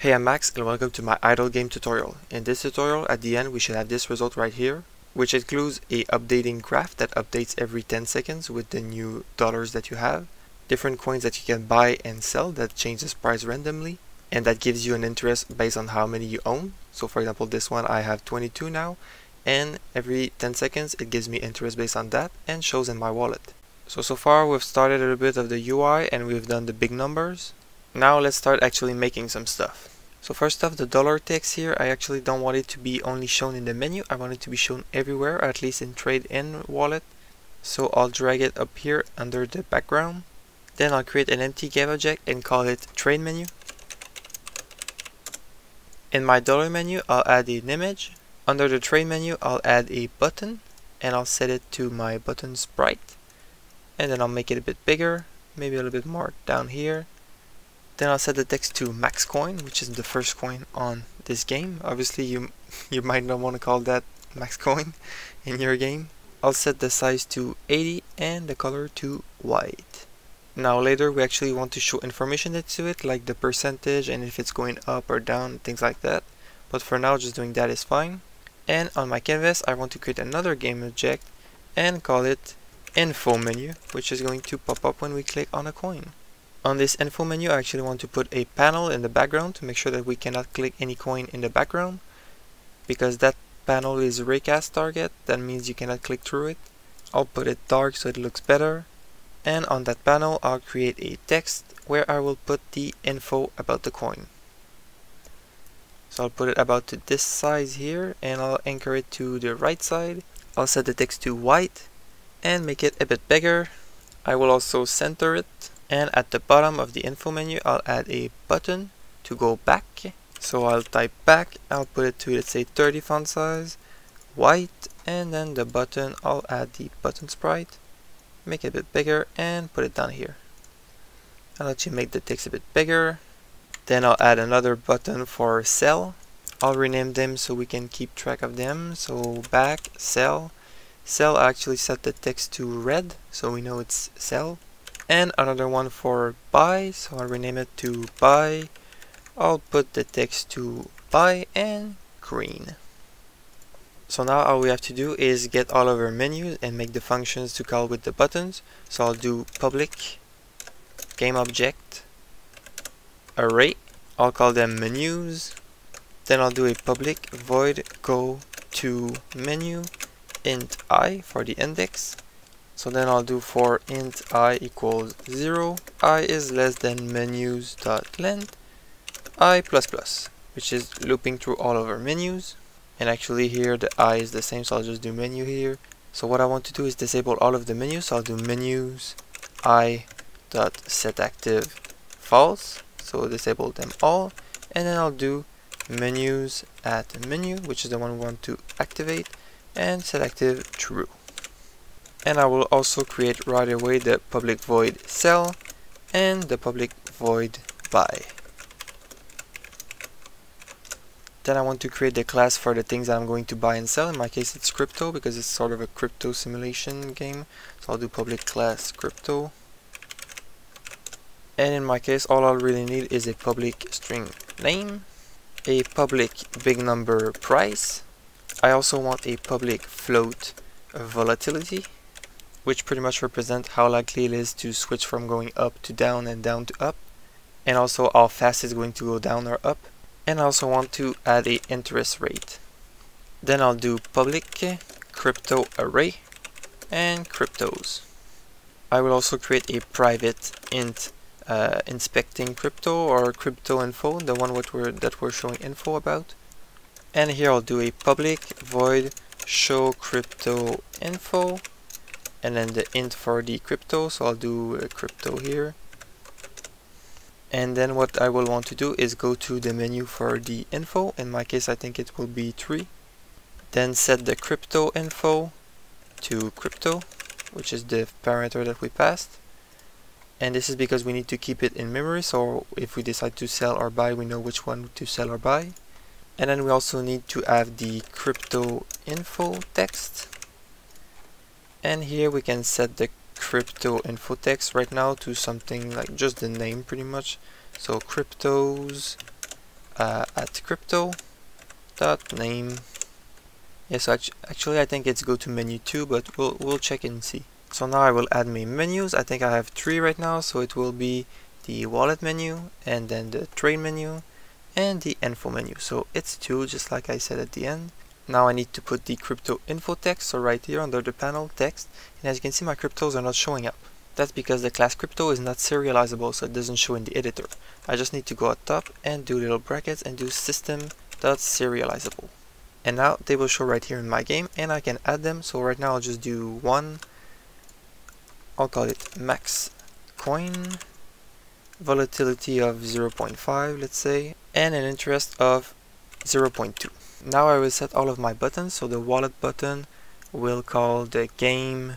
Hey, I'm Max and welcome to my idle game tutorial. In this tutorial, at the end we should have this result right here, which includes a updating graph that updates every 10 seconds with the new dollars that you have, different coins that you can buy and sell that changes price randomly, and that gives you an interest based on how many you own. So for example, this one I have 22 now, and every 10 seconds it gives me interest based on that and shows in my wallet. So, so far we've started a little bit of the UI and we've done the big numbers. Now let's start actually making some stuff. So first off, the dollar text here, I actually don't want it to be only shown in the menu. I want it to be shown everywhere, at least in trade and wallet. So I'll drag it up here under the background. Then I'll create an empty game object and call it trade menu. In my dollar menu, I'll add an image. Under the trade menu, I'll add a button and I'll set it to my button sprite. And then I'll make it a bit bigger, maybe a little bit more down here. Then I'll set the text to max coin, which is the first coin on this game. Obviously you you might not want to call that max coin in your game. I'll set the size to 80 and the color to white. Now later we actually want to show information to it like the percentage and if it's going up or down, things like that. But for now just doing that is fine. And on my canvas I want to create another game object and call it info menu which is going to pop up when we click on a coin. On this info menu I actually want to put a panel in the background to make sure that we cannot click any coin in the background because that panel is raycast target that means you cannot click through it. I'll put it dark so it looks better and on that panel I'll create a text where I will put the info about the coin. So I'll put it about to this size here and I'll anchor it to the right side. I'll set the text to white and make it a bit bigger. I will also center it and at the bottom of the info menu I'll add a button to go back. So I'll type back I'll put it to let's say 30 font size white and then the button I'll add the button sprite make it a bit bigger and put it down here. I'll let you make the text a bit bigger. Then I'll add another button for sell. I'll rename them so we can keep track of them. So back sell. Sell I actually set the text to red so we know it's sell and another one for buy so I'll rename it to buy. I'll put the text to buy and green. So now all we have to do is get all of our menus and make the functions to call with the buttons. So I'll do public game object array I'll call them menus. Then I'll do a public void go to menu int i for the index so then I'll do for int i equals 0, i is less than menus dot i plus plus, which is looping through all of our menus. And actually here the i is the same, so I'll just do menu here. So what I want to do is disable all of the menus, so I'll do menus i dot set active false, so disable them all, and then I'll do menus at menu, which is the one we want to activate, and set active true and I will also create right away the public void sell and the public void buy. Then I want to create the class for the things that I'm going to buy and sell. In my case it's crypto because it's sort of a crypto simulation game. So I'll do public class crypto. And in my case all I'll really need is a public string name, a public big number price. I also want a public float volatility which pretty much represent how likely it is to switch from going up to down and down to up and also how fast it's going to go down or up and I also want to add a interest rate. Then I'll do public crypto array and cryptos. I will also create a private int uh, inspecting crypto or crypto info the one what we're, that we're showing info about. And here I'll do a public void show crypto info and then the int for the crypto so I'll do a crypto here. And then what I will want to do is go to the menu for the info. In my case I think it will be 3 then set the crypto info to crypto which is the parameter that we passed. And this is because we need to keep it in memory. So if we decide to sell or buy we know which one to sell or buy. And then we also need to have the crypto info text and here we can set the crypto info text right now to something like just the name pretty much so cryptos uh, at crypto dot name. Yes, actually I think it's go to menu 2, but we'll, we'll check and see. So now I will add my menus. I think I have three right now, so it will be the wallet menu, and then the trade menu, and the info menu. So it's two, just like I said at the end. Now I need to put the crypto info text, so right here under the panel text, and as you can see my cryptos are not showing up. That's because the class crypto is not serializable, so it doesn't show in the editor. I just need to go up top and do little brackets and do system.serializable. And now they will show right here in my game, and I can add them. So right now I'll just do one. I'll call it max coin, volatility of 0.5, let's say, and an interest of 0.2. Now I will set all of my buttons, so the wallet button will call the game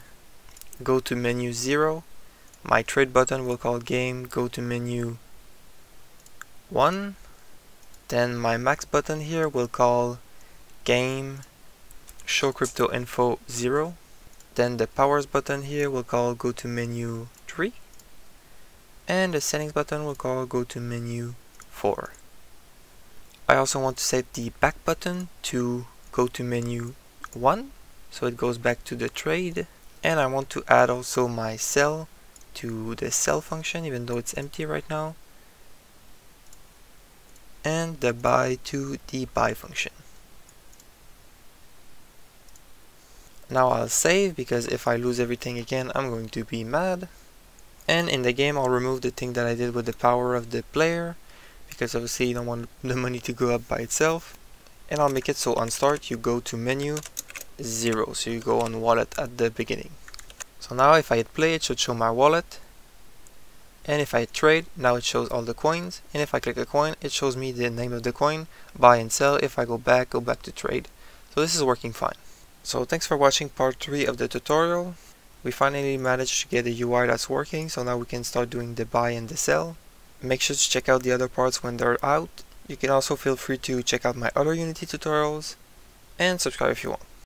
go to menu 0 my trade button will call game go to menu 1 then my max button here will call game show crypto info 0 then the powers button here will call go to menu 3 and the settings button will call go to menu 4 I also want to set the back button to go to menu 1 so it goes back to the trade. And I want to add also my sell to the sell function even though it's empty right now. And the buy to the buy function. Now I'll save because if I lose everything again I'm going to be mad. And in the game I'll remove the thing that I did with the power of the player because obviously you don't want the money to go up by itself. And I'll make it so on start you go to menu 0 so you go on wallet at the beginning. So now if I hit play it should show my wallet. And if I trade now it shows all the coins. And if I click a coin it shows me the name of the coin buy and sell. If I go back go back to trade. So this is working fine. So thanks for watching part 3 of the tutorial. We finally managed to get a UI that's working. So now we can start doing the buy and the sell Make sure to check out the other parts when they're out. You can also feel free to check out my other Unity tutorials and subscribe if you want.